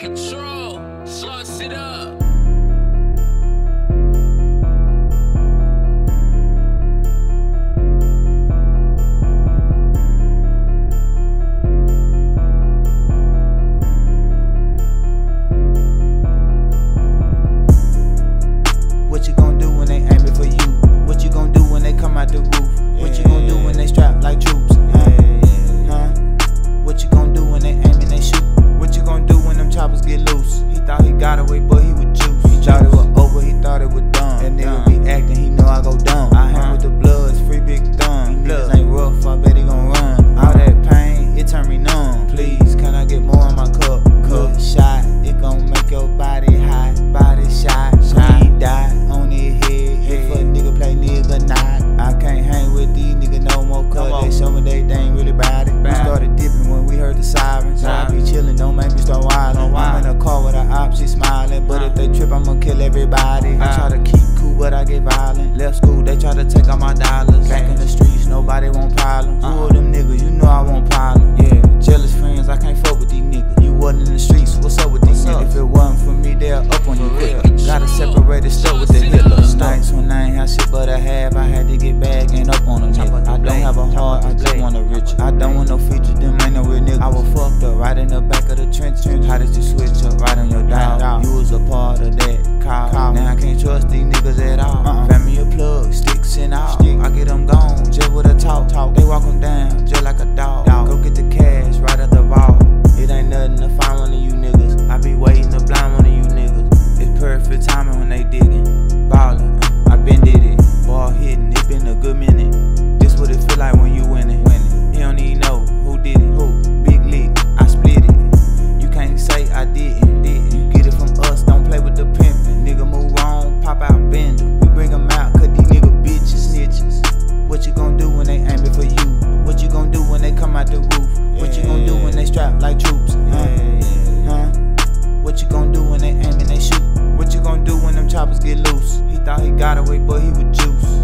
control. Sauce it up. I'ma kill everybody. I ah. try to keep cool, but I get violent. Left school, they try to take all my dollars. Back in the streets, nobody want problems. Who uh-huh. are them niggas? You know I want problems. Yeah, jealous friends, I can't fuck with these niggas. You wasn't in the streets, what's up with these niggas? If it wasn't for me, they're up on you quick. Gotta separate the stuff with the hitlers. Nights when I ain't have shit but I have, I had to get back and up on them. I don't have a heart, I just want a rich. I don't want no features, them ain't no real niggas. I was fucked up right in the back of the trench. How did you switch up right on your dial? You was I'm gone. Just with a talk, talk. They walk them down, just like a dog. dog. Go get the cash right at the thought he got away, but he was juice.